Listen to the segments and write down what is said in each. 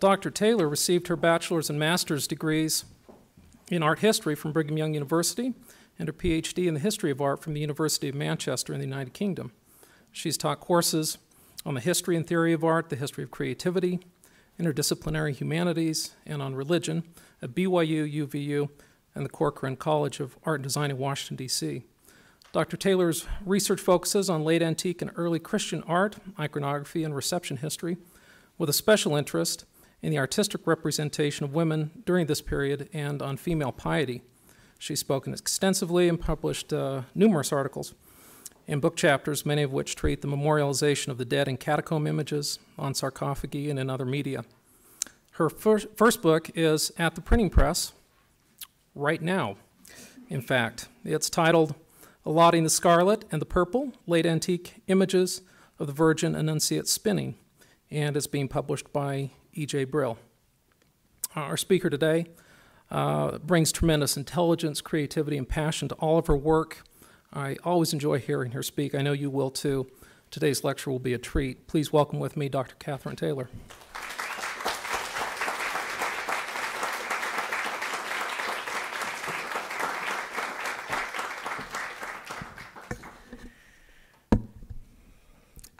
Dr. Taylor received her bachelor's and master's degrees in art history from Brigham Young University and her PhD in the history of art from the University of Manchester in the United Kingdom. She's taught courses on the history and theory of art, the history of creativity, interdisciplinary humanities, and on religion at BYU, UVU, and the Corcoran College of Art and Design in Washington, D.C. Dr. Taylor's research focuses on late antique and early Christian art, iconography, and reception history, with a special interest in the artistic representation of women during this period and on female piety. She's spoken extensively and published uh, numerous articles in book chapters, many of which treat the memorialization of the dead in catacomb images, on sarcophagi, and in other media. Her first, first book is at the printing press right now, in fact. It's titled Allotting the Scarlet and the Purple Late Antique Images of the Virgin Annunciate Spinning, and it's being published by E.J. Brill. Our speaker today uh, brings tremendous intelligence, creativity, and passion to all of her work. I always enjoy hearing her speak. I know you will too. Today's lecture will be a treat. Please welcome with me Dr. Catherine Taylor.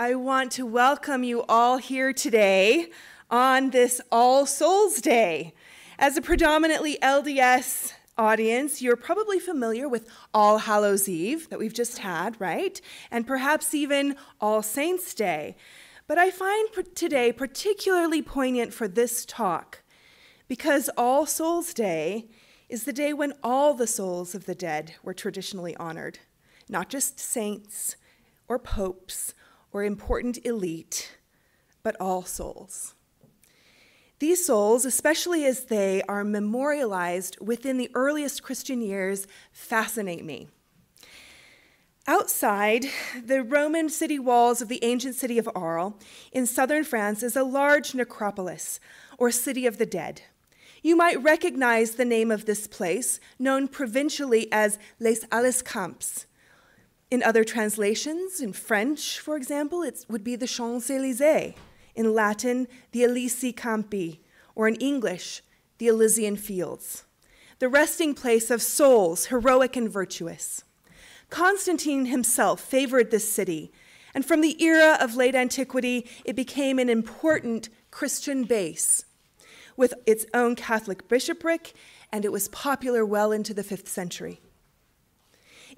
I want to welcome you all here today on this All Souls Day. As a predominantly LDS audience, you're probably familiar with All Hallows Eve that we've just had, right? And perhaps even All Saints Day. But I find today particularly poignant for this talk because All Souls Day is the day when all the souls of the dead were traditionally honored, not just saints or popes or important elite, but all souls. These souls, especially as they are memorialized within the earliest Christian years, fascinate me. Outside the Roman city walls of the ancient city of Arles in southern France is a large necropolis, or city of the dead. You might recognize the name of this place, known provincially as Les Alyscamps. In other translations, in French, for example, it would be the Champs Elysees in Latin, the Elysii Campi, or in English, the Elysian Fields, the resting place of souls, heroic and virtuous. Constantine himself favored this city, and from the era of late antiquity, it became an important Christian base with its own Catholic bishopric, and it was popular well into the fifth century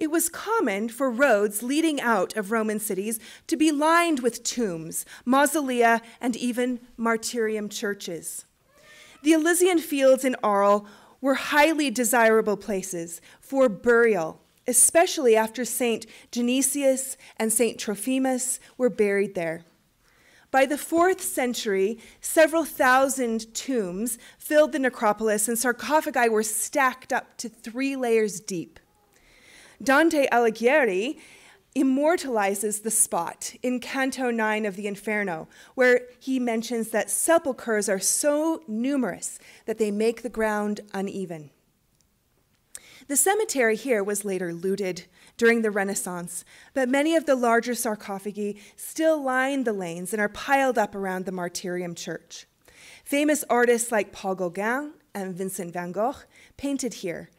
it was common for roads leading out of Roman cities to be lined with tombs, mausolea, and even martyrium churches. The Elysian fields in Arles were highly desirable places for burial, especially after St. Genesius and St. Trophimus were buried there. By the fourth century, several thousand tombs filled the necropolis, and sarcophagi were stacked up to three layers deep. Dante Alighieri immortalizes the spot in Canto 9 of the Inferno, where he mentions that sepulchres are so numerous that they make the ground uneven. The cemetery here was later looted during the Renaissance, but many of the larger sarcophagi still line the lanes and are piled up around the Martyrium Church. Famous artists like Paul Gauguin and Vincent van Gogh painted here,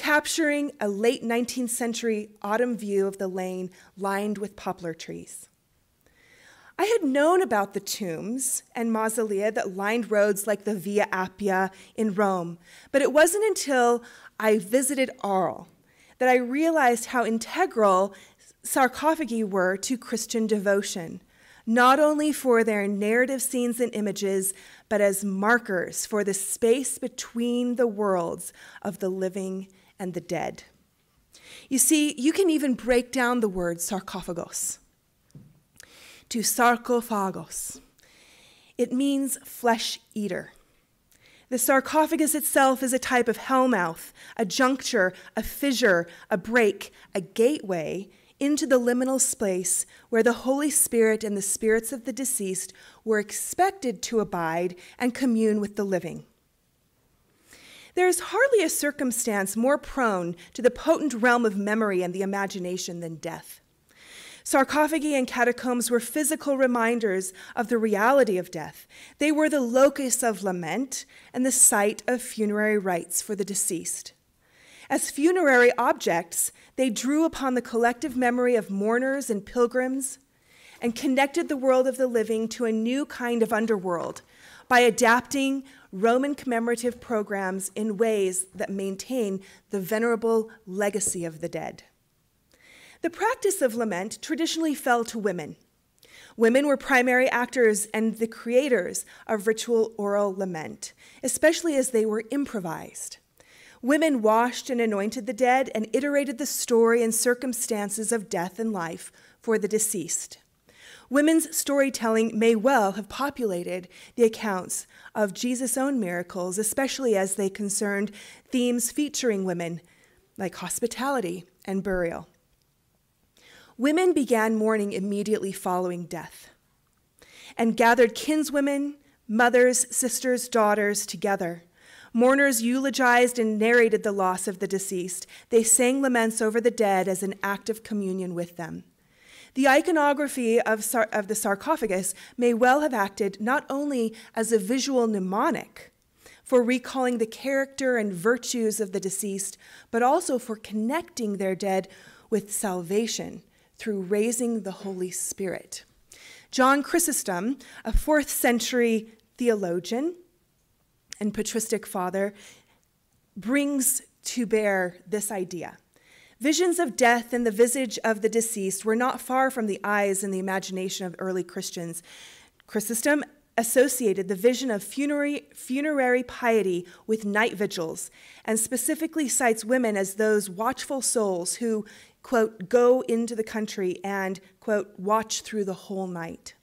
capturing a late 19th century autumn view of the lane lined with poplar trees. I had known about the tombs and mausolea that lined roads like the Via Appia in Rome, but it wasn't until I visited Arles that I realized how integral sarcophagi were to Christian devotion, not only for their narrative scenes and images, but as markers for the space between the worlds of the living and the dead. You see, you can even break down the word sarcophagos to sarcophagos. It means flesh eater. The sarcophagus itself is a type of hellmouth, a juncture, a fissure, a break, a gateway into the liminal space where the Holy Spirit and the spirits of the deceased were expected to abide and commune with the living. There is hardly a circumstance more prone to the potent realm of memory and the imagination than death. Sarcophagi and catacombs were physical reminders of the reality of death. They were the locus of lament and the site of funerary rites for the deceased. As funerary objects, they drew upon the collective memory of mourners and pilgrims and connected the world of the living to a new kind of underworld by adapting Roman commemorative programs in ways that maintain the venerable legacy of the dead. The practice of lament traditionally fell to women. Women were primary actors and the creators of ritual oral lament, especially as they were improvised. Women washed and anointed the dead and iterated the story and circumstances of death and life for the deceased. Women's storytelling may well have populated the accounts of Jesus' own miracles, especially as they concerned themes featuring women like hospitality and burial. Women began mourning immediately following death and gathered kinswomen, mothers, sisters, daughters together. Mourners eulogized and narrated the loss of the deceased. They sang laments over the dead as an act of communion with them. The iconography of, of the sarcophagus may well have acted not only as a visual mnemonic for recalling the character and virtues of the deceased, but also for connecting their dead with salvation through raising the Holy Spirit. John Chrysostom, a fourth century theologian and patristic father, brings to bear this idea. Visions of death and the visage of the deceased were not far from the eyes and the imagination of early Christians. Chrysostom associated the vision of funerary, funerary piety with night vigils and specifically cites women as those watchful souls who, quote, go into the country and, quote, watch through the whole night.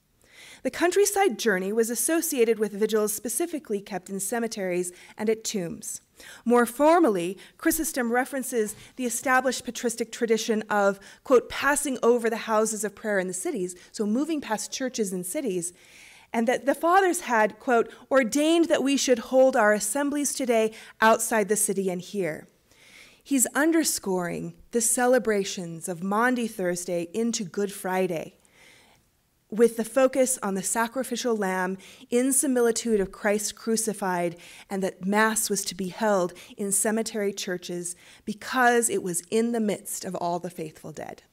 The countryside journey was associated with vigils specifically kept in cemeteries and at tombs. More formally, Chrysostom references the established patristic tradition of, quote, passing over the houses of prayer in the cities, so moving past churches and cities, and that the fathers had, quote, ordained that we should hold our assemblies today outside the city and here. He's underscoring the celebrations of Maundy Thursday into Good Friday with the focus on the sacrificial lamb in similitude of Christ crucified, and that Mass was to be held in cemetery churches because it was in the midst of all the faithful dead.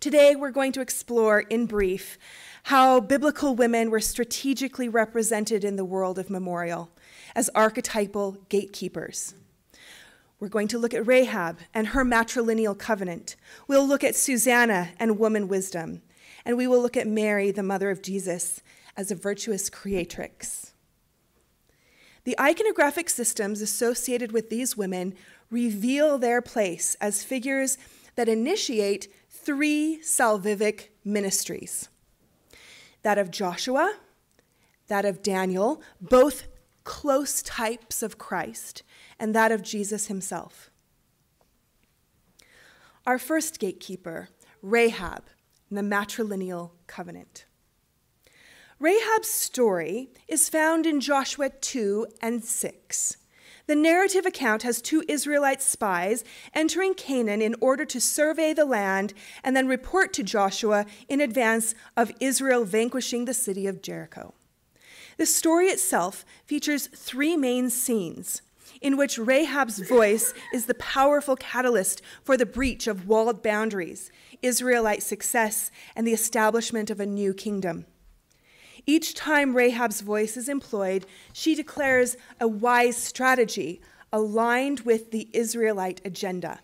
Today, we're going to explore in brief how biblical women were strategically represented in the world of memorial as archetypal gatekeepers. We're going to look at Rahab and her matrilineal covenant. We'll look at Susanna and woman wisdom. And we will look at Mary, the mother of Jesus, as a virtuous creatrix. The iconographic systems associated with these women reveal their place as figures that initiate three salvific ministries that of Joshua, that of Daniel, both close types of Christ, and that of Jesus himself. Our first gatekeeper, Rahab, in the matrilineal covenant. Rahab's story is found in Joshua 2 and 6. The narrative account has two Israelite spies entering Canaan in order to survey the land and then report to Joshua in advance of Israel vanquishing the city of Jericho. The story itself features three main scenes in which Rahab's voice is the powerful catalyst for the breach of walled boundaries, Israelite success, and the establishment of a new kingdom. Each time Rahab's voice is employed, she declares a wise strategy aligned with the Israelite agenda.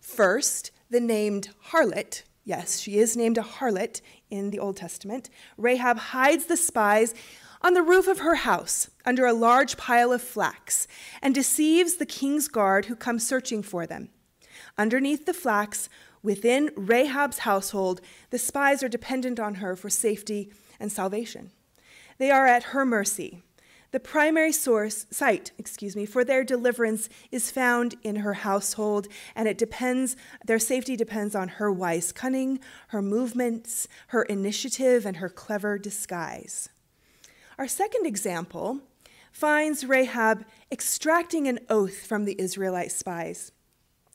First, the named harlot, yes, she is named a harlot in the Old Testament, Rahab hides the spies on the roof of her house under a large pile of flax and deceives the king's guard who come searching for them. Underneath the flax, within Rahab's household, the spies are dependent on her for safety and salvation. They are at her mercy. The primary source site, excuse me, for their deliverance is found in her household, and it depends, their safety depends on her wise cunning, her movements, her initiative, and her clever disguise. Our second example finds Rahab extracting an oath from the Israelite spies.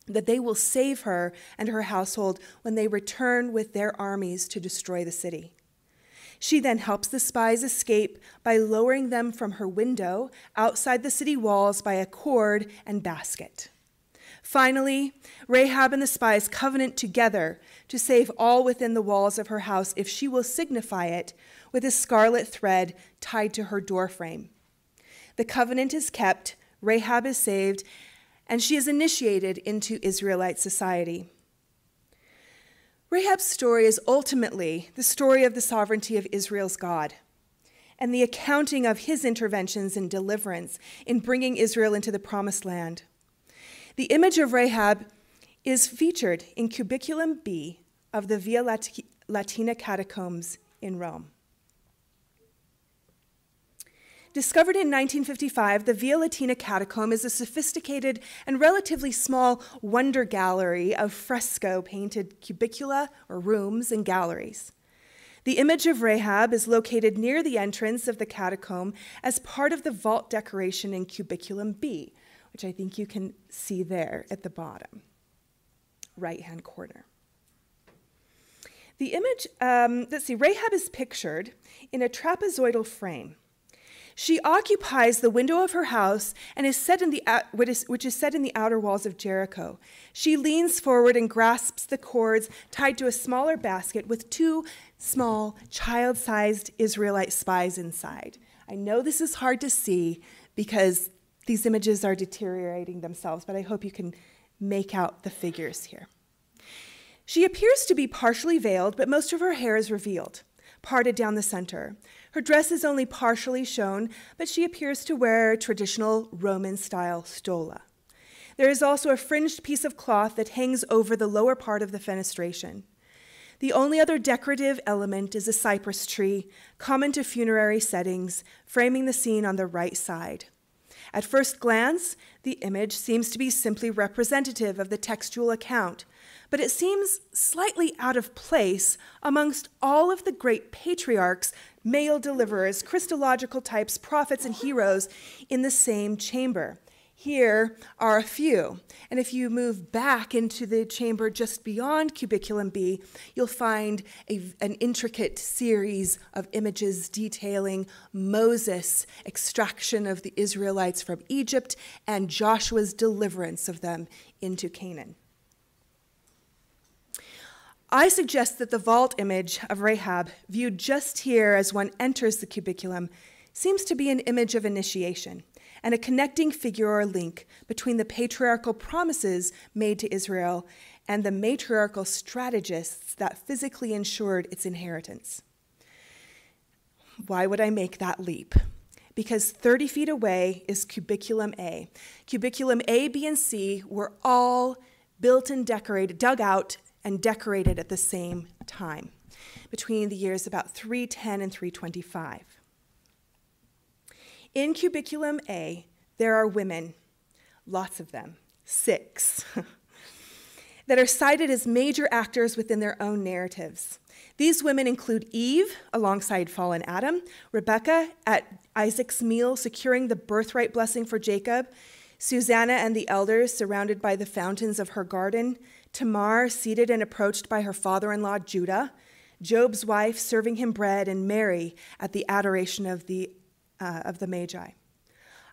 that they will save her and her household when they return with their armies to destroy the city. She then helps the spies escape by lowering them from her window outside the city walls by a cord and basket. Finally, Rahab and the spies covenant together to save all within the walls of her house if she will signify it with a scarlet thread tied to her doorframe. The covenant is kept, Rahab is saved, and she is initiated into Israelite society. Rahab's story is ultimately the story of the sovereignty of Israel's God and the accounting of his interventions and deliverance in bringing Israel into the promised land. The image of Rahab is featured in Cubiculum B of the Via Latina catacombs in Rome. Discovered in 1955, the Via Latina Catacomb is a sophisticated and relatively small wonder gallery of fresco painted cubicula or rooms and galleries. The image of Rahab is located near the entrance of the catacomb as part of the vault decoration in Cubiculum B, which I think you can see there at the bottom, right hand corner. The image, um, let's see, Rahab is pictured in a trapezoidal frame. She occupies the window of her house and is set in the which is set in the outer walls of Jericho. She leans forward and grasps the cords tied to a smaller basket with two small child-sized Israelite spies inside. I know this is hard to see because these images are deteriorating themselves, but I hope you can make out the figures here. She appears to be partially veiled, but most of her hair is revealed, parted down the center. Her dress is only partially shown, but she appears to wear traditional Roman style stola. There is also a fringed piece of cloth that hangs over the lower part of the fenestration. The only other decorative element is a cypress tree, common to funerary settings, framing the scene on the right side. At first glance, the image seems to be simply representative of the textual account, but it seems slightly out of place amongst all of the great patriarchs, male deliverers, Christological types, prophets, and heroes in the same chamber. Here are a few. And if you move back into the chamber just beyond Cubiculum B, you'll find a, an intricate series of images detailing Moses' extraction of the Israelites from Egypt and Joshua's deliverance of them into Canaan. I suggest that the vault image of Rahab, viewed just here as one enters the cubiculum, seems to be an image of initiation and a connecting figure or link between the patriarchal promises made to Israel and the matriarchal strategists that physically ensured its inheritance. Why would I make that leap? Because 30 feet away is Cubiculum A. Cubiculum A, B, and C were all built and decorated, dug out and decorated at the same time, between the years about 310 and 325. In Cubiculum A, there are women, lots of them, six, that are cited as major actors within their own narratives. These women include Eve, alongside fallen Adam, Rebecca at Isaac's meal, securing the birthright blessing for Jacob, Susanna and the elders, surrounded by the fountains of her garden, Tamar, seated and approached by her father in law, Judah, Job's wife, serving him bread, and Mary at the adoration of the uh, of the Magi.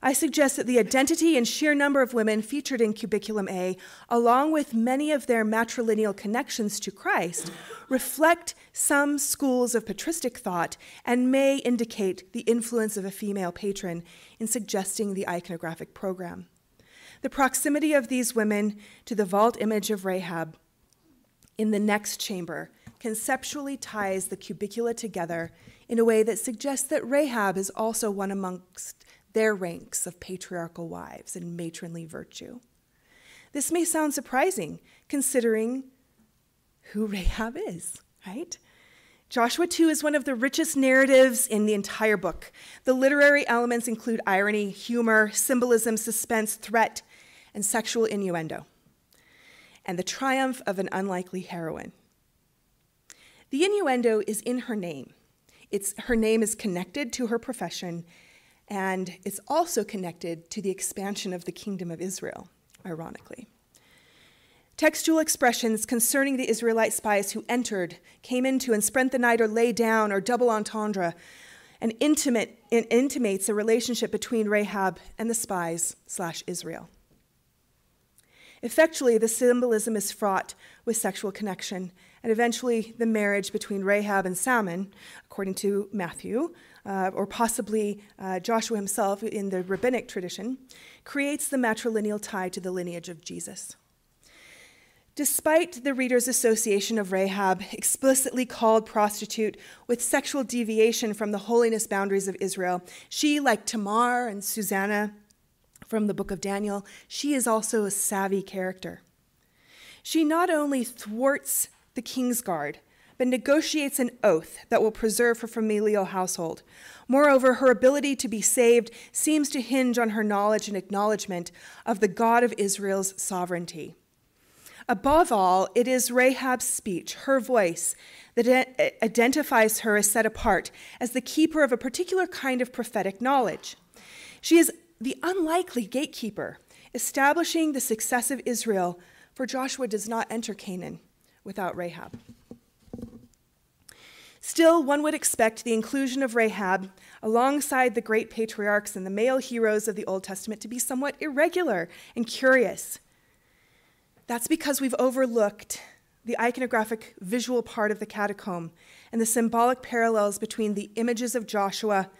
I suggest that the identity and sheer number of women featured in Cubiculum A, along with many of their matrilineal connections to Christ, reflect some schools of patristic thought and may indicate the influence of a female patron in suggesting the iconographic program. The proximity of these women to the vault image of Rahab in the next chamber conceptually ties the cubicula together in a way that suggests that Rahab is also one amongst their ranks of patriarchal wives and matronly virtue. This may sound surprising considering who Rahab is, right? Joshua 2 is one of the richest narratives in the entire book. The literary elements include irony, humor, symbolism, suspense, threat, and sexual innuendo, and the triumph of an unlikely heroine. The innuendo is in her name. It's, her name is connected to her profession, and it's also connected to the expansion of the kingdom of Israel, ironically. Textual expressions concerning the Israelite spies who entered, came into, and spent the night or lay down or double entendre, and intimate, it intimates a relationship between Rahab and the spies slash Israel. Effectually, the symbolism is fraught with sexual connection, and eventually the marriage between Rahab and Salmon, according to Matthew, uh, or possibly uh, Joshua himself in the rabbinic tradition, creates the matrilineal tie to the lineage of Jesus. Despite the reader's association of Rahab, explicitly called prostitute, with sexual deviation from the holiness boundaries of Israel, she, like Tamar and Susanna from the book of Daniel, she is also a savvy character. She not only thwarts the king's guard, but negotiates an oath that will preserve her familial household. Moreover, her ability to be saved seems to hinge on her knowledge and acknowledgement of the God of Israel's sovereignty. Above all, it is Rahab's speech, her voice, that identifies her as set apart as the keeper of a particular kind of prophetic knowledge. She is the unlikely gatekeeper, establishing the success of Israel, for Joshua does not enter Canaan without Rahab. Still, one would expect the inclusion of Rahab alongside the great patriarchs and the male heroes of the Old Testament to be somewhat irregular and curious. That's because we've overlooked the iconographic visual part of the catacomb and the symbolic parallels between the images of Joshua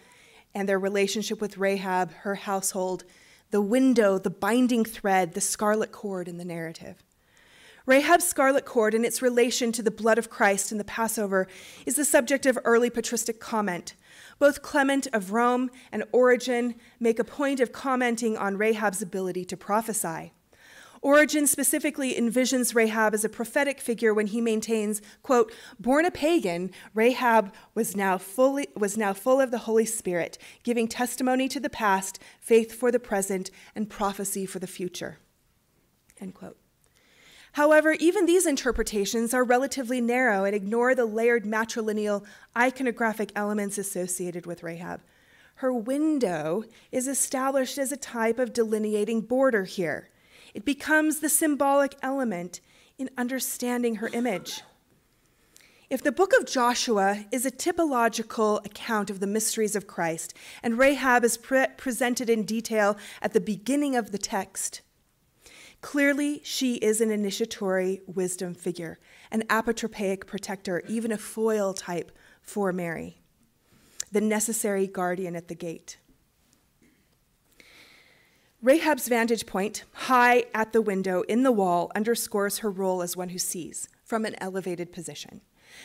and their relationship with Rahab, her household, the window, the binding thread, the scarlet cord in the narrative. Rahab's scarlet cord and its relation to the blood of Christ in the Passover is the subject of early patristic comment. Both Clement of Rome and Origen make a point of commenting on Rahab's ability to prophesy. Origen specifically envisions Rahab as a prophetic figure when he maintains, quote, born a pagan, Rahab was now, fully, was now full of the Holy Spirit, giving testimony to the past, faith for the present, and prophecy for the future, end quote. However, even these interpretations are relatively narrow and ignore the layered matrilineal iconographic elements associated with Rahab. Her window is established as a type of delineating border here. It becomes the symbolic element in understanding her image. If the book of Joshua is a typological account of the mysteries of Christ, and Rahab is pre- presented in detail at the beginning of the text, clearly she is an initiatory wisdom figure, an apotropaic protector, even a foil type for Mary, the necessary guardian at the gate. Rahab's vantage point, high at the window in the wall, underscores her role as one who sees from an elevated position.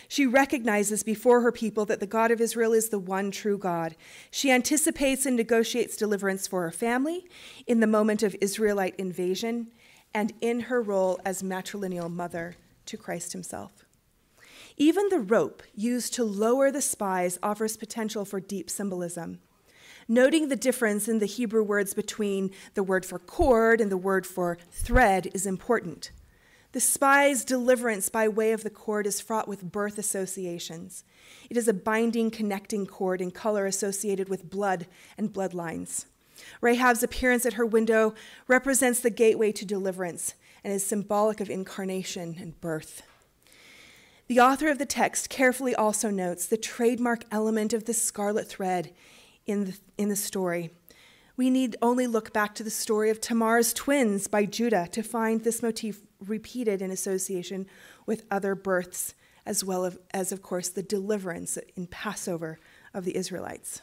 She recognizes before her people that the God of Israel is the one true God. She anticipates and negotiates deliverance for her family in the moment of Israelite invasion and in her role as matrilineal mother to Christ himself. Even the rope used to lower the spies offers potential for deep symbolism. Noting the difference in the Hebrew words between the word for cord and the word for thread is important. The spy's deliverance by way of the cord is fraught with birth associations. It is a binding, connecting cord in color associated with blood and bloodlines. Rahab's appearance at her window represents the gateway to deliverance and is symbolic of incarnation and birth. The author of the text carefully also notes the trademark element of the scarlet thread in the, in the story. We need only look back to the story of Tamar's twins by Judah to find this motif repeated in association with other births, as well as, of course, the deliverance in Passover of the Israelites.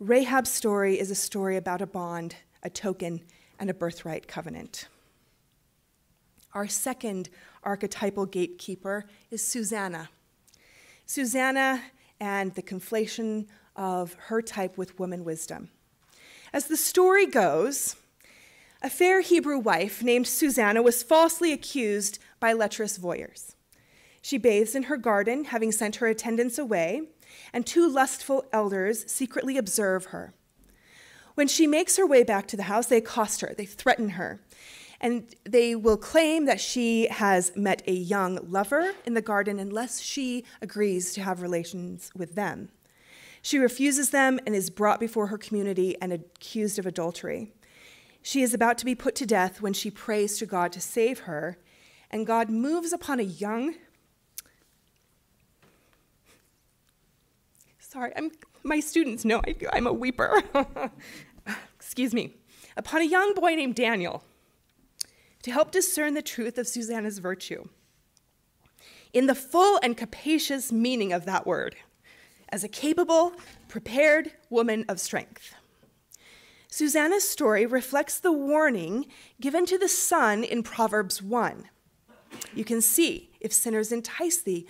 Rahab's story is a story about a bond, a token, and a birthright covenant. Our second archetypal gatekeeper is Susanna. Susanna and the conflation of her type with woman wisdom. As the story goes, a fair Hebrew wife named Susanna was falsely accused by lecherous voyeurs. She bathes in her garden, having sent her attendants away, and two lustful elders secretly observe her. When she makes her way back to the house, they accost her, they threaten her, and they will claim that she has met a young lover in the garden unless she agrees to have relations with them. She refuses them and is brought before her community and accused of adultery. She is about to be put to death when she prays to God to save her, and God moves upon a young. Sorry, I'm, my students know I, I'm a weeper. Excuse me. Upon a young boy named Daniel to help discern the truth of Susanna's virtue in the full and capacious meaning of that word as a capable, prepared woman of strength. Susanna's story reflects the warning given to the son in Proverbs 1. You can see, if sinners entice thee,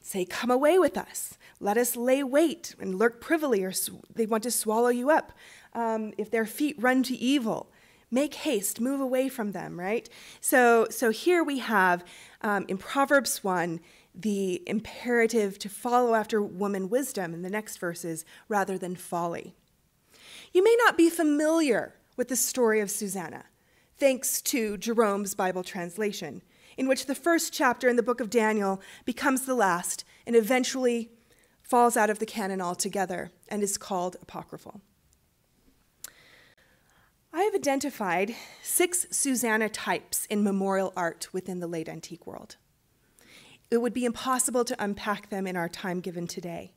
say, Come away with us. Let us lay wait and lurk privily, or they want to swallow you up. Um, if their feet run to evil, make haste, move away from them, right? So, so here we have um, in Proverbs 1 the imperative to follow after woman wisdom in the next verses rather than folly. You may not be familiar with the story of Susanna, thanks to Jerome's Bible translation, in which the first chapter in the book of Daniel becomes the last and eventually falls out of the canon altogether and is called apocryphal. I have identified six Susanna types in memorial art within the late antique world. It would be impossible to unpack them in our time given today.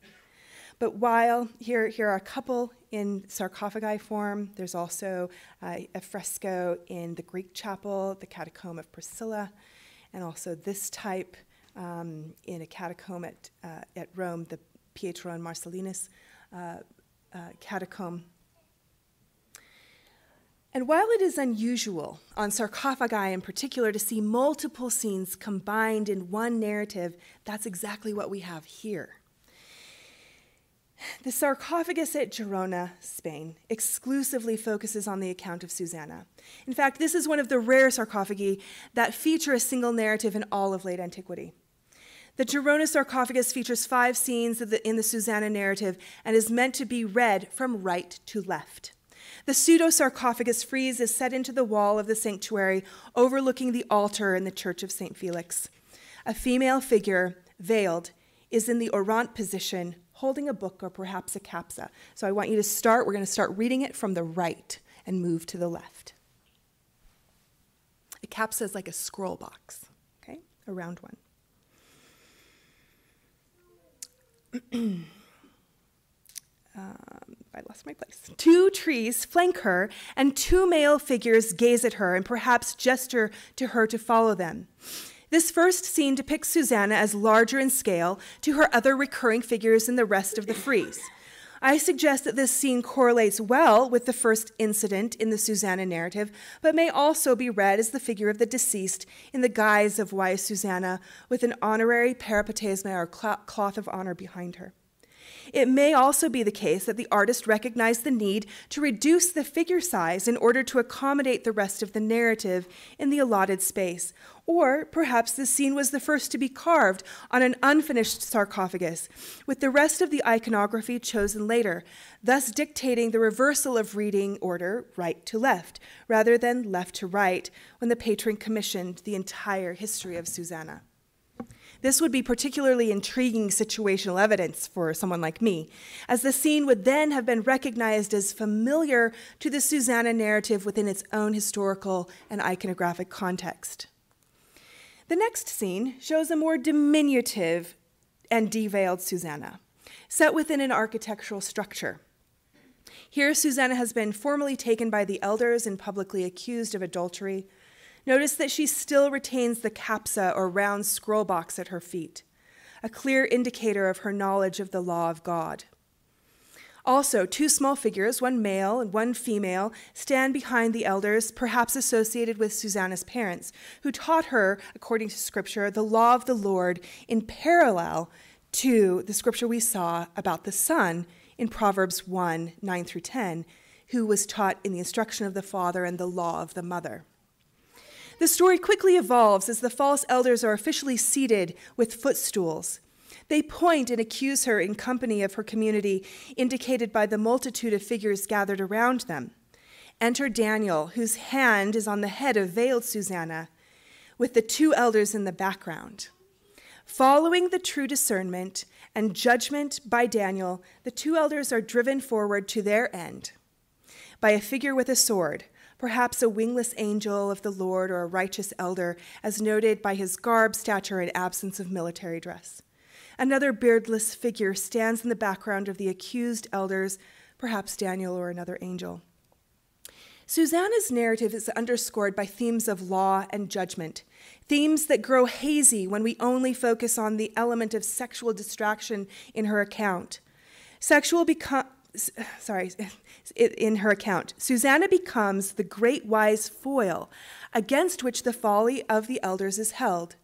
But while here, here are a couple in sarcophagi form, there's also uh, a fresco in the Greek chapel, the Catacomb of Priscilla, and also this type um, in a catacomb at, uh, at Rome, the Pietro and Marcellinus uh, uh catacomb and while it is unusual on sarcophagi in particular to see multiple scenes combined in one narrative, that's exactly what we have here. The sarcophagus at Gerona, Spain, exclusively focuses on the account of Susanna. In fact, this is one of the rare sarcophagi that feature a single narrative in all of late antiquity. The Gerona sarcophagus features five scenes in the Susanna narrative and is meant to be read from right to left. The pseudo sarcophagus frieze is set into the wall of the sanctuary overlooking the altar in the Church of St. Felix. A female figure, veiled, is in the orant position, holding a book or perhaps a capsa. So I want you to start, we're going to start reading it from the right and move to the left. A capsa is like a scroll box, okay, a round one. um, I lost my place. Two trees flank her, and two male figures gaze at her and perhaps gesture to her to follow them. This first scene depicts Susanna as larger in scale to her other recurring figures in the rest of the frieze. I suggest that this scene correlates well with the first incident in the Susanna narrative, but may also be read as the figure of the deceased in the guise of wise Susanna, with an honorary parapetasma or cloth of honor behind her. It may also be the case that the artist recognized the need to reduce the figure size in order to accommodate the rest of the narrative in the allotted space. Or perhaps the scene was the first to be carved on an unfinished sarcophagus, with the rest of the iconography chosen later, thus dictating the reversal of reading order right to left, rather than left to right, when the patron commissioned the entire history of Susanna. This would be particularly intriguing situational evidence for someone like me, as the scene would then have been recognized as familiar to the Susanna narrative within its own historical and iconographic context. The next scene shows a more diminutive and deveiled Susanna, set within an architectural structure. Here, Susanna has been formally taken by the elders and publicly accused of adultery, Notice that she still retains the capsa or round scroll box at her feet, a clear indicator of her knowledge of the law of God. Also, two small figures, one male and one female, stand behind the elders, perhaps associated with Susanna's parents, who taught her, according to Scripture, the law of the Lord in parallel to the Scripture we saw about the Son in Proverbs 1 9 through 10, who was taught in the instruction of the Father and the law of the Mother. The story quickly evolves as the false elders are officially seated with footstools. They point and accuse her in company of her community, indicated by the multitude of figures gathered around them. Enter Daniel, whose hand is on the head of veiled Susanna, with the two elders in the background. Following the true discernment and judgment by Daniel, the two elders are driven forward to their end by a figure with a sword, perhaps a wingless angel of the Lord or a righteous elder, as noted by his garb, stature, and absence of military dress. Another beardless figure stands in the background of the accused elders, perhaps Daniel or another angel. Susanna's narrative is underscored by themes of law and judgment, themes that grow hazy when we only focus on the element of sexual distraction in her account. Sexual become sorry, in her account, Susanna becomes the great wise foil against which the folly of the elders is held.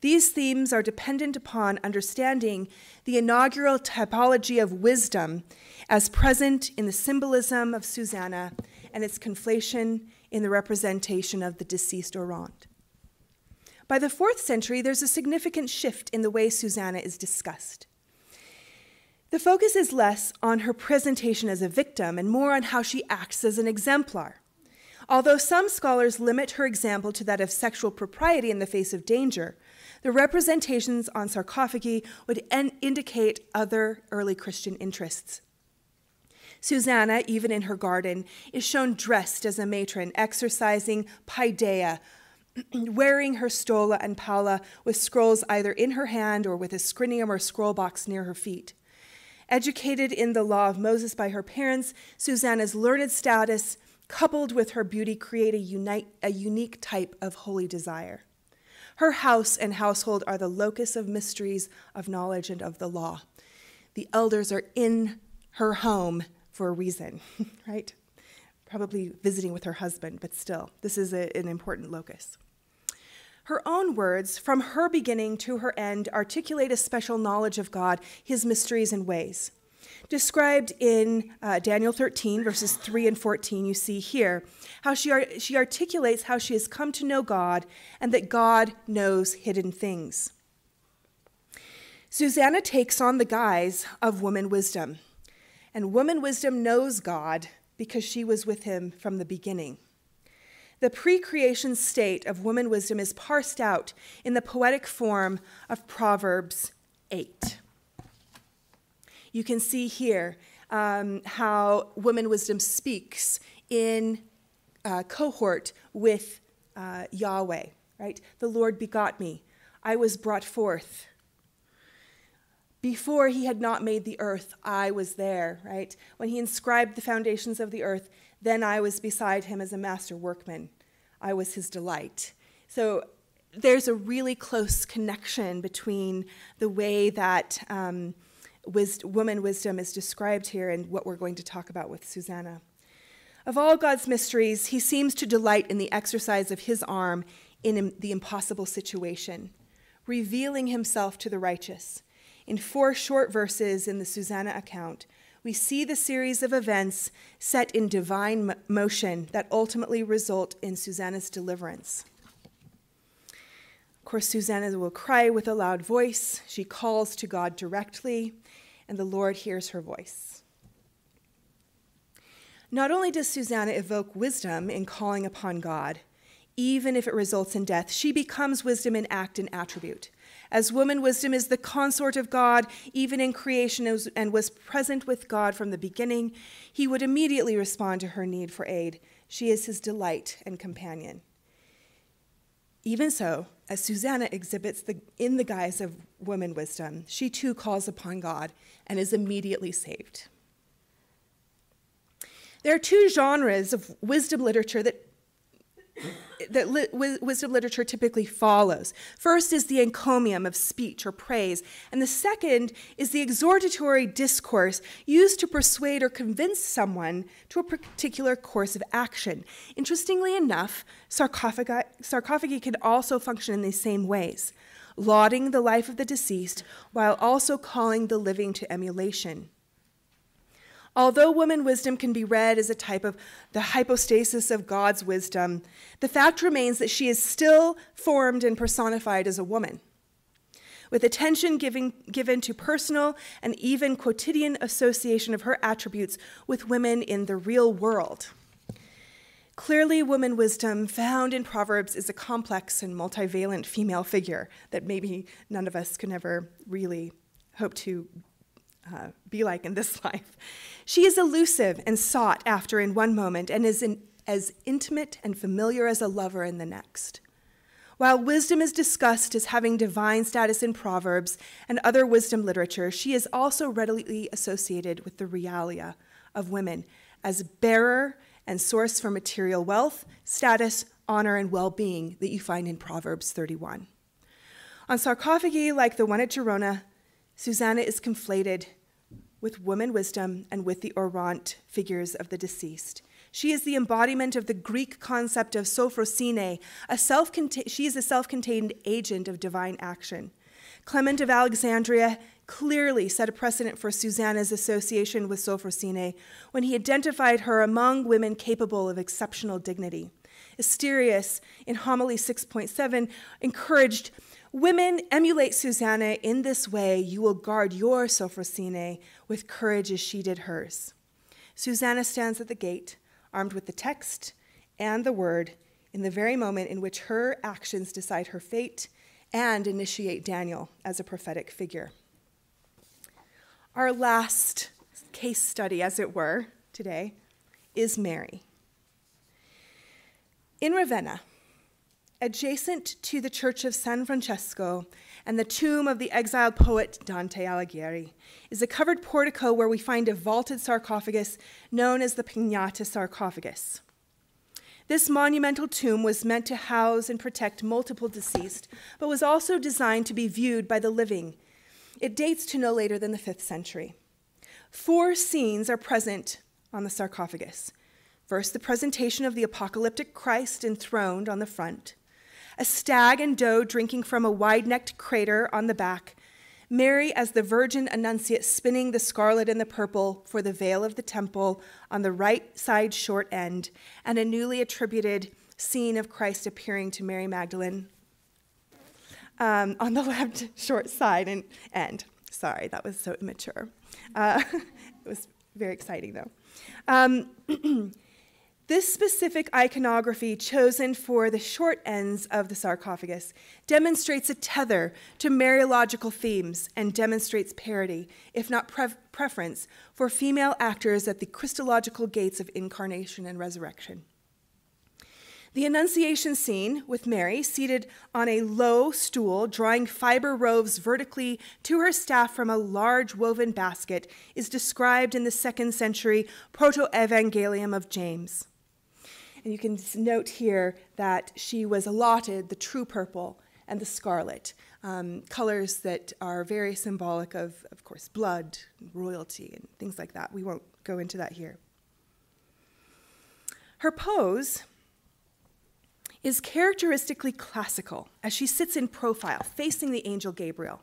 These themes are dependent upon understanding the inaugural typology of wisdom as present in the symbolism of Susanna and its conflation in the representation of the deceased Orant. By the fourth century, there's a significant shift in the way Susanna is discussed. The focus is less on her presentation as a victim and more on how she acts as an exemplar. Although some scholars limit her example to that of sexual propriety in the face of danger, the representations on sarcophagi would indicate other early Christian interests. Susanna, even in her garden, is shown dressed as a matron, exercising paideia, wearing her stola and palla with scrolls either in her hand or with a scrinium or scroll box near her feet. Educated in the law of Moses by her parents, Susanna's learned status, coupled with her beauty, create a, unite, a unique type of holy desire. Her house and household are the locus of mysteries of knowledge and of the law. The elders are in her home for a reason, right? Probably visiting with her husband, but still, this is a, an important locus. Her own words, from her beginning to her end, articulate a special knowledge of God, his mysteries and ways. Described in uh, Daniel 13, verses 3 and 14, you see here how she, ar- she articulates how she has come to know God and that God knows hidden things. Susanna takes on the guise of woman wisdom, and woman wisdom knows God because she was with him from the beginning. The pre creation state of woman wisdom is parsed out in the poetic form of Proverbs 8. You can see here um, how woman wisdom speaks in uh, cohort with uh, Yahweh, right? The Lord begot me, I was brought forth. Before he had not made the earth, I was there, right? When he inscribed the foundations of the earth, then I was beside him as a master workman. I was his delight. So there's a really close connection between the way that um, woman wisdom is described here and what we're going to talk about with Susanna. Of all God's mysteries, he seems to delight in the exercise of his arm in the impossible situation, revealing himself to the righteous. In four short verses in the Susanna account, we see the series of events set in divine motion that ultimately result in Susanna's deliverance. Of course, Susanna will cry with a loud voice. She calls to God directly, and the Lord hears her voice. Not only does Susanna evoke wisdom in calling upon God, even if it results in death, she becomes wisdom in act and attribute. As woman, wisdom is the consort of God, even in creation, and was present with God from the beginning. He would immediately respond to her need for aid. She is his delight and companion. Even so, as Susanna exhibits the, in the guise of woman wisdom, she too calls upon God and is immediately saved. There are two genres of wisdom literature that that li- wisdom literature typically follows. First is the encomium of speech or praise, and the second is the exhortatory discourse used to persuade or convince someone to a particular course of action. Interestingly enough, sarcophagi, sarcophagi can also function in these same ways, lauding the life of the deceased while also calling the living to emulation. Although woman wisdom can be read as a type of the hypostasis of God's wisdom, the fact remains that she is still formed and personified as a woman. With attention given, given to personal and even quotidian association of her attributes with women in the real world. Clearly, woman wisdom found in Proverbs is a complex and multivalent female figure that maybe none of us can ever really hope to uh, be like in this life. She is elusive and sought after in one moment and is in, as intimate and familiar as a lover in the next. While wisdom is discussed as having divine status in Proverbs and other wisdom literature, she is also readily associated with the realia of women as bearer and source for material wealth, status, honor, and well being that you find in Proverbs 31. On sarcophagi like the one at Gerona, Susanna is conflated with woman wisdom and with the orant figures of the deceased. She is the embodiment of the Greek concept of sophrosyne. A she is a self contained agent of divine action. Clement of Alexandria clearly set a precedent for Susanna's association with Sophrosyne when he identified her among women capable of exceptional dignity. Asterius, in Homily 6.7, encouraged women emulate Susanna in this way. You will guard your Sophrosyne with courage as she did hers. Susanna stands at the gate, armed with the text and the word, in the very moment in which her actions decide her fate and initiate Daniel as a prophetic figure. Our last case study, as it were, today is Mary. In Ravenna, adjacent to the church of San Francesco and the tomb of the exiled poet Dante Alighieri, is a covered portico where we find a vaulted sarcophagus known as the Pignatta sarcophagus. This monumental tomb was meant to house and protect multiple deceased, but was also designed to be viewed by the living. It dates to no later than the 5th century. Four scenes are present on the sarcophagus. First, the presentation of the apocalyptic Christ enthroned on the front, a stag and doe drinking from a wide necked crater on the back, Mary as the Virgin Annunciate spinning the scarlet and the purple for the veil of the temple on the right side short end, and a newly attributed scene of Christ appearing to Mary Magdalene um, on the left short side and end. Sorry, that was so immature. Uh, it was very exciting though. Um, This specific iconography, chosen for the short ends of the sarcophagus, demonstrates a tether to Mariological themes and demonstrates parity, if not pre- preference, for female actors at the Christological gates of incarnation and resurrection. The Annunciation scene with Mary seated on a low stool, drawing fiber ropes vertically to her staff from a large woven basket, is described in the second century Proto Evangelium of James. And you can note here that she was allotted the true purple and the scarlet, um, colors that are very symbolic of, of course, blood, royalty, and things like that. We won't go into that here. Her pose is characteristically classical as she sits in profile, facing the angel Gabriel.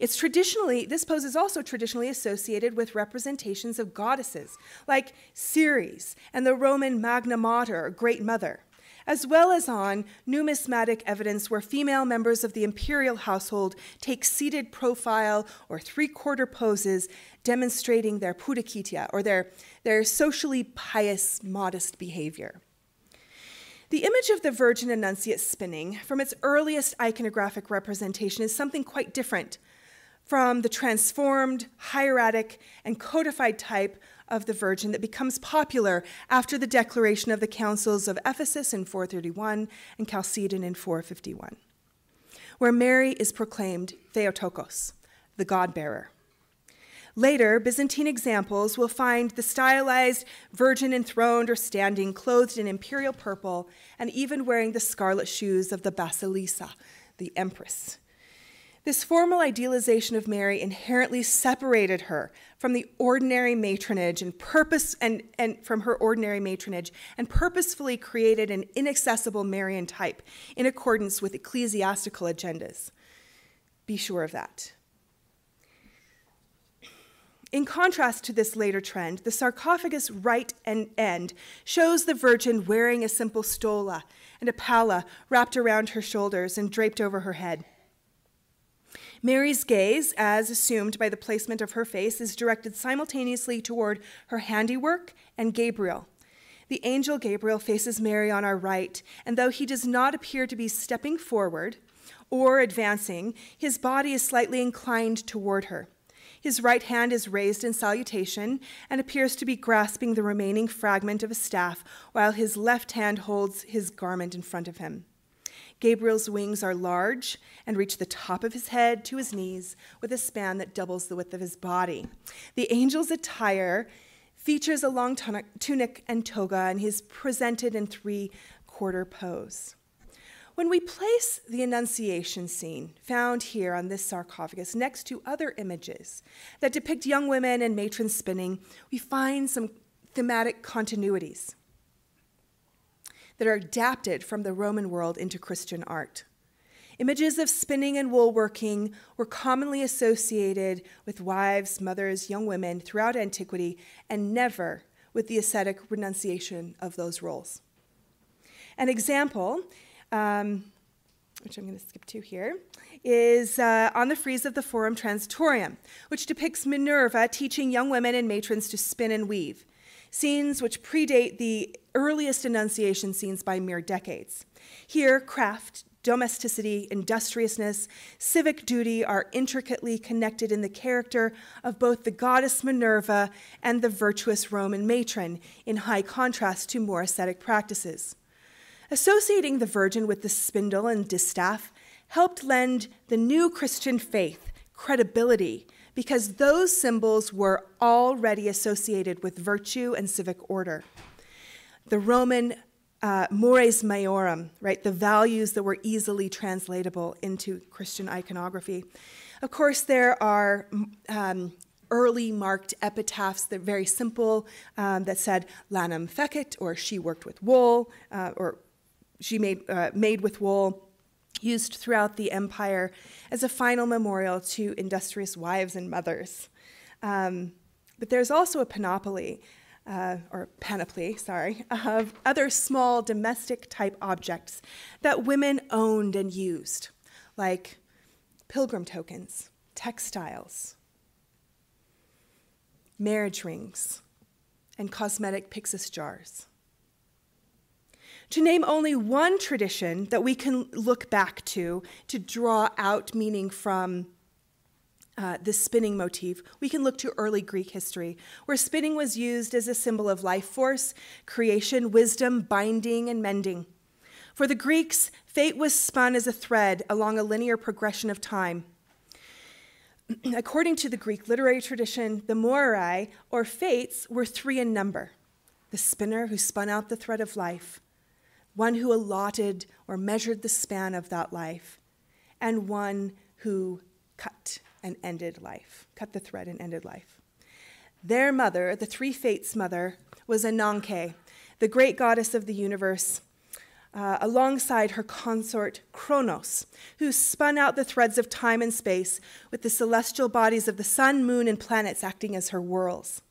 It's traditionally, this pose is also traditionally associated with representations of goddesses, like Ceres and the Roman Magna Mater, Great Mother, as well as on numismatic evidence where female members of the imperial household take seated profile or three quarter poses demonstrating their pudicitia, or their, their socially pious, modest behavior. The image of the Virgin Annunciate spinning, from its earliest iconographic representation, is something quite different from the transformed, hieratic, and codified type of the Virgin that becomes popular after the declaration of the councils of Ephesus in 431 and Chalcedon in 451, where Mary is proclaimed Theotokos, the God bearer. Later, Byzantine examples will find the stylized virgin enthroned or standing, clothed in imperial purple, and even wearing the scarlet shoes of the Basilissa, the empress. This formal idealization of Mary inherently separated her from the ordinary matronage and purpose and, and from her ordinary matronage and purposefully created an inaccessible Marian type in accordance with ecclesiastical agendas. Be sure of that. In contrast to this later trend, the sarcophagus right and end shows the Virgin wearing a simple stola and a palla wrapped around her shoulders and draped over her head. Mary's gaze, as assumed by the placement of her face, is directed simultaneously toward her handiwork and Gabriel. The angel Gabriel faces Mary on our right, and though he does not appear to be stepping forward or advancing, his body is slightly inclined toward her. His right hand is raised in salutation and appears to be grasping the remaining fragment of a staff, while his left hand holds his garment in front of him. Gabriel's wings are large and reach the top of his head to his knees with a span that doubles the width of his body. The angel's attire features a long tunic and toga, and he's presented in three quarter pose. When we place the Annunciation scene found here on this sarcophagus next to other images that depict young women and matrons spinning, we find some thematic continuities that are adapted from the Roman world into Christian art. Images of spinning and woolworking were commonly associated with wives, mothers, young women throughout antiquity, and never with the ascetic renunciation of those roles. An example, um, which I'm going to skip to here, is uh, on the frieze of the Forum Transitorium, which depicts Minerva teaching young women and matrons to spin and weave scenes which predate the earliest Annunciation scenes by mere decades. Here, craft, domesticity, industriousness, civic duty are intricately connected in the character of both the goddess Minerva and the virtuous Roman matron, in high contrast to more ascetic practices. Associating the Virgin with the spindle and distaff helped lend the new Christian faith credibility because those symbols were already associated with virtue and civic order. The Roman uh, mores maiorum, right, the values that were easily translatable into Christian iconography. Of course, there are um, early marked epitaphs that are very simple um, that said lanum fecit, or she worked with wool, uh, or she made, uh, made with wool used throughout the empire as a final memorial to industrious wives and mothers. Um, but there's also a panoply, uh, or panoply, sorry, of other small domestic type objects that women owned and used, like pilgrim tokens, textiles, marriage rings, and cosmetic pyxis jars to name only one tradition that we can look back to to draw out meaning from uh, the spinning motif, we can look to early Greek history, where spinning was used as a symbol of life force, creation, wisdom, binding, and mending. For the Greeks, fate was spun as a thread along a linear progression of time. According to the Greek literary tradition, the moirai, or fates, were three in number the spinner who spun out the thread of life, one who allotted or measured the span of that life, and one who cut and ended life, cut the thread and ended life. Their mother, the three fates' mother, was Ananke, the great goddess of the universe, uh, alongside her consort Chronos, who spun out the threads of time and space with the celestial bodies of the sun, moon, and planets acting as her whorls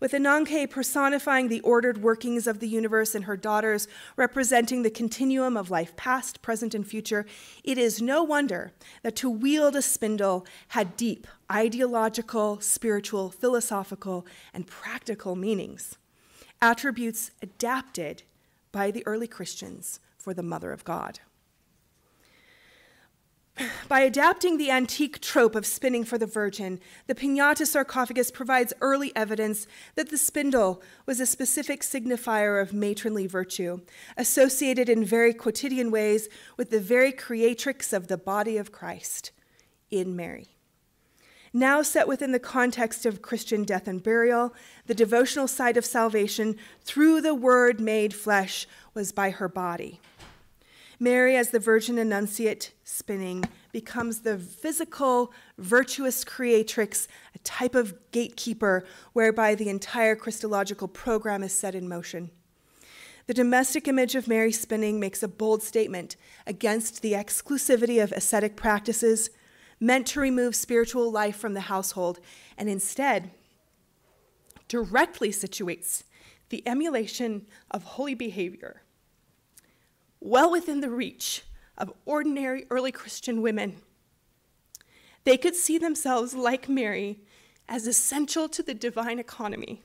with Ananke personifying the ordered workings of the universe and her daughters representing the continuum of life past, present, and future, it is no wonder that to wield a spindle had deep ideological, spiritual, philosophical, and practical meanings, attributes adapted by the early Christians for the Mother of God. By adapting the antique trope of spinning for the Virgin, the Pignatta sarcophagus provides early evidence that the spindle was a specific signifier of matronly virtue, associated in very quotidian ways with the very creatrix of the body of Christ, in Mary. Now set within the context of Christian death and burial, the devotional side of salvation through the Word made flesh was by her body. Mary, as the Virgin Annunciate spinning, becomes the physical, virtuous creatrix, a type of gatekeeper whereby the entire Christological program is set in motion. The domestic image of Mary spinning makes a bold statement against the exclusivity of ascetic practices meant to remove spiritual life from the household and instead directly situates the emulation of holy behavior well within the reach of ordinary early Christian women. They could see themselves, like Mary, as essential to the divine economy.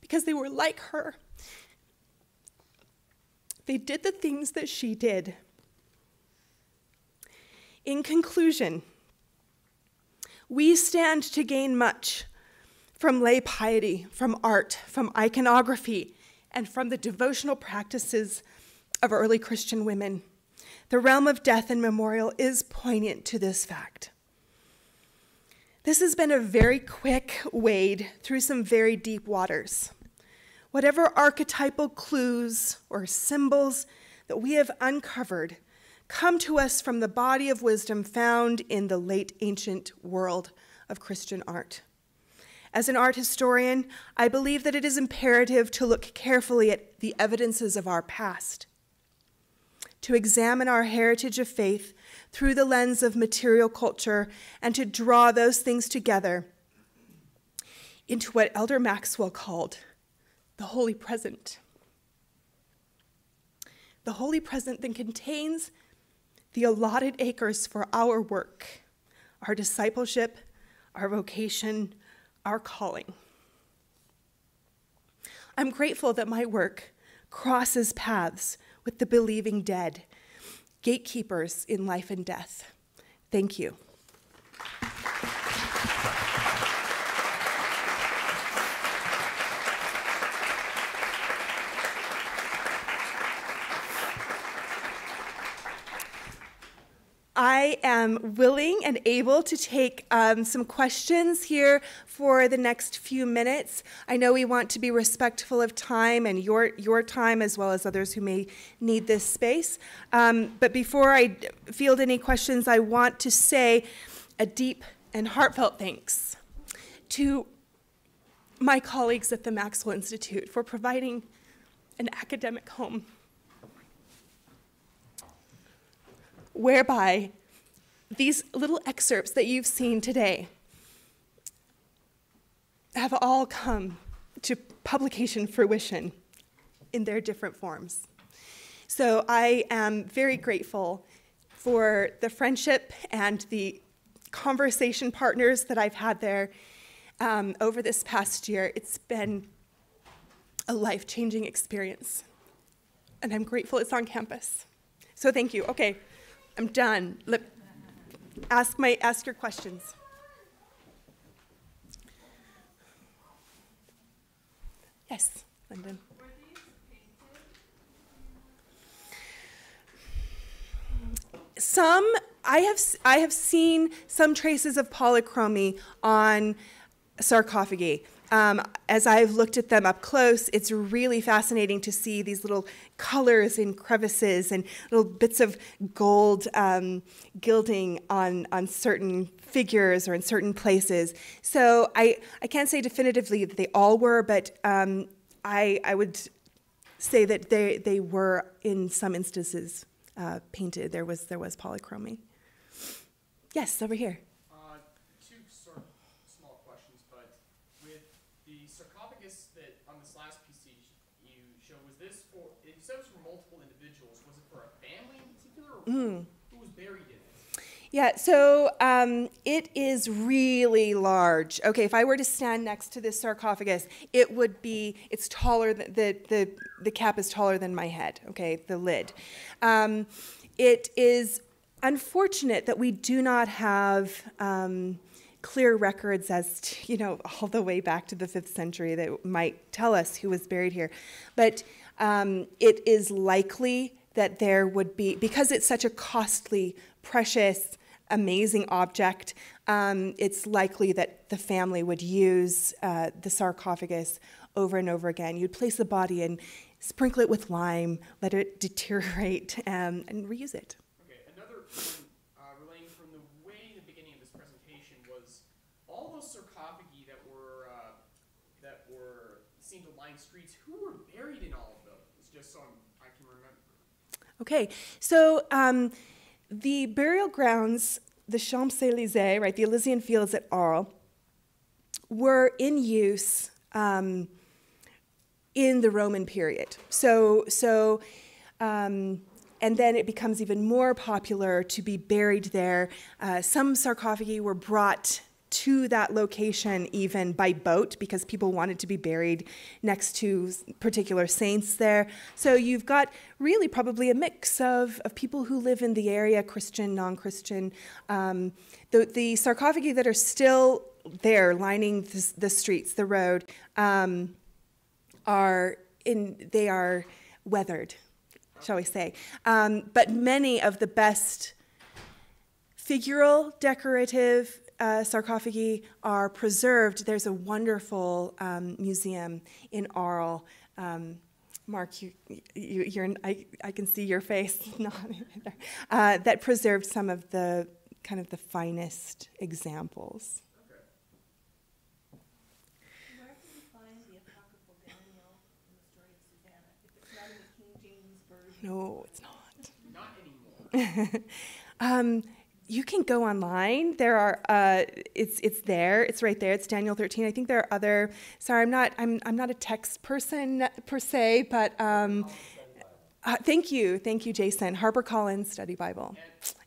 Because they were like her. They did the things that she did. In conclusion, we stand to gain much from lay piety, from art, from iconography, and from the devotional practices of early Christian women. The realm of death and memorial is poignant to this fact. This has been a very quick wade through some very deep waters. Whatever archetypal clues or symbols that we have uncovered come to us from the body of wisdom found in the late ancient world of Christian art. As an art historian, I believe that it is imperative to look carefully at the evidences of our past, to examine our heritage of faith through the lens of material culture, and to draw those things together into what Elder Maxwell called the holy present. The holy present that contains the allotted acres for our work, our discipleship, our vocation, our calling. I'm grateful that my work crosses paths with the believing dead, gatekeepers in life and death. Thank you. Am willing and able to take um, some questions here for the next few minutes. I know we want to be respectful of time and your, your time as well as others who may need this space. Um, but before I field any questions, I want to say a deep and heartfelt thanks to my colleagues at the Maxwell Institute for providing an academic home whereby these little excerpts that you've seen today have all come to publication fruition in their different forms. So I am very grateful for the friendship and the conversation partners that I've had there um, over this past year. It's been a life changing experience. And I'm grateful it's on campus. So thank you. Okay. I'm done. Let, ask, my, ask your questions. Yes, Lyndon. Some I have I have seen some traces of polychromy on sarcophagi. Um, as I've looked at them up close, it's really fascinating to see these little colors in crevices and little bits of gold um, gilding on, on certain figures or in certain places. So I, I can't say definitively that they all were, but um, I, I would say that they, they were, in some instances, uh, painted. There was, there was polychromy. Yes, over here. Mm. Who was buried in it? Yeah, so um, it is really large. Okay, if I were to stand next to this sarcophagus, it would be, it's taller, than, the, the, the cap is taller than my head, okay, the lid. Um, it is unfortunate that we do not have um, clear records as to, you know, all the way back to the fifth century that might tell us who was buried here. But um, it is likely that there would be, because it's such a costly, precious, amazing object, um, it's likely that the family would use uh, the sarcophagus over and over again. You'd place the body in, sprinkle it with lime, let it deteriorate, um, and reuse it. Okay, another uh, relating from the way the beginning of this presentation was all those sarcophagi that were uh, that were seen to line streets. Who were buried in all of those? Just so I'm Okay, so um, the burial grounds, the Champs Elysees, right, the Elysian Fields at Arles, were in use um, in the Roman period. So, so, um, and then it becomes even more popular to be buried there. Uh, some sarcophagi were brought to that location even by boat because people wanted to be buried next to particular saints there. So you've got really probably a mix of, of people who live in the area, Christian, non Christian. Um, the, the sarcophagi that are still there lining the, the streets, the road, um, are in, they are weathered, shall we say. Um, but many of the best figural decorative uh, sarcophagi are preserved. There's a wonderful um, museum in Arles. Um, Mark, you, you, you're, I, I can see your face nodding there, uh, that preserved some of the kind of the finest examples. Where can you find the apocryphal Daniel in the story of Susanna? If it's not in the King James version. No, it's not. Not anymore. Um, you can go online. There are uh, it's it's there. It's right there. It's Daniel 13. I think there are other. Sorry, I'm not I'm I'm not a text person per se, but um, uh, thank you, thank you, Jason. HarperCollins Study Bible.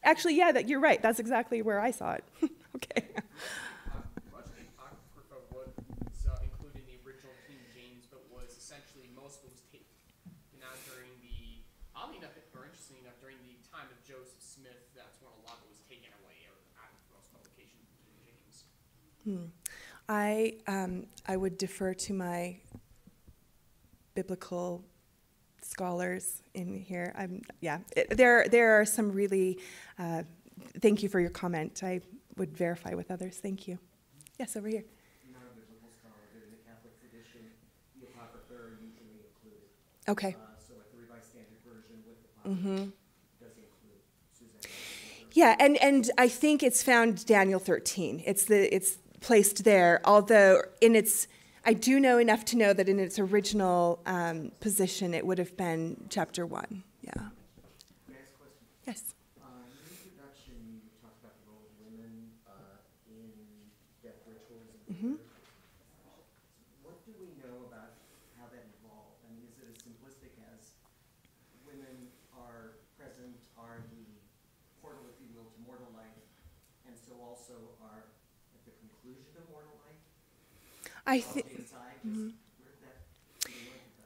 Actually, yeah, that you're right. That's exactly where I saw it. okay. Uh, much of the Apocrypha was uh, included in the original King James, but was essentially most of it was taken out during the, oddly enough, or interesting enough, during the time of Joseph Smith. That's when a lot of it was taken away or out of most publications of King James. I um, I would defer to my biblical scholars in here. I'm yeah. It, there there are some really. Uh, thank you for your comment. I would verify with others. Thank you. Yes, over here. not a biblical scholar, but in the Catholic tradition, the Apocrypha usually included. Okay. Uh, So like the Revised Standard Version with the Apocrypha does include Susanna. Yeah, and, and I think it's found Daniel 13. It's the it's placed there, although in its I do know enough to know that in its original um, position it would have been chapter one. Yeah. May I ask a question? Yes. Uh, in your introduction, you talked about the role of women uh, in death rituals and Mhm. murder. What do we know about how that evolved? I mean, is it as simplistic as women are present, are the portal, if you will, to mortal life, and so also are at the conclusion of mortal life? I think. that?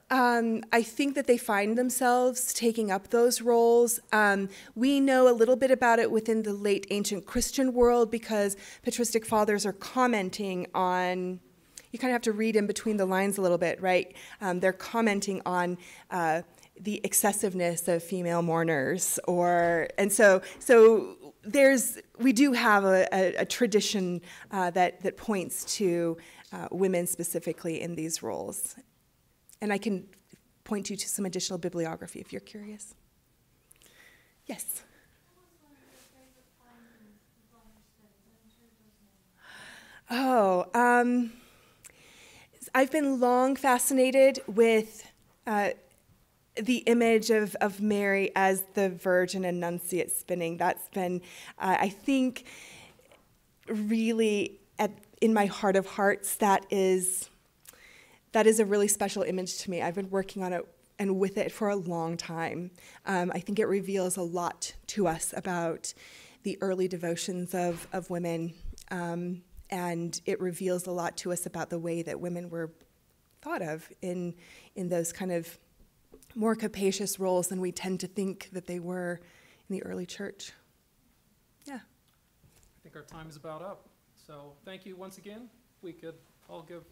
Um, I think that they find themselves taking up those roles. Um, we know a little bit about it within the late ancient Christian world because patristic fathers are commenting on. You kind of have to read in between the lines a little bit, right? Um, they're commenting on uh, the excessiveness of female mourners, or and so so there's we do have a, a, a tradition uh, that that points to uh, women specifically in these roles. And I can point you to some additional bibliography if you're curious. Yes. Oh, um, I've been long fascinated with uh, the image of, of Mary as the Virgin Annunciate spinning. That's been, uh, I think, really in my heart of hearts, that is that is a really special image to me. I've been working on it and with it for a long time. Um, I think it reveals a lot to us about the early devotions of, of women, um, and it reveals a lot to us about the way that women were thought of in, in those kind of more capacious roles than we tend to think that they were in the early church. Yeah. I think our time is about up. So thank you once again. We could all give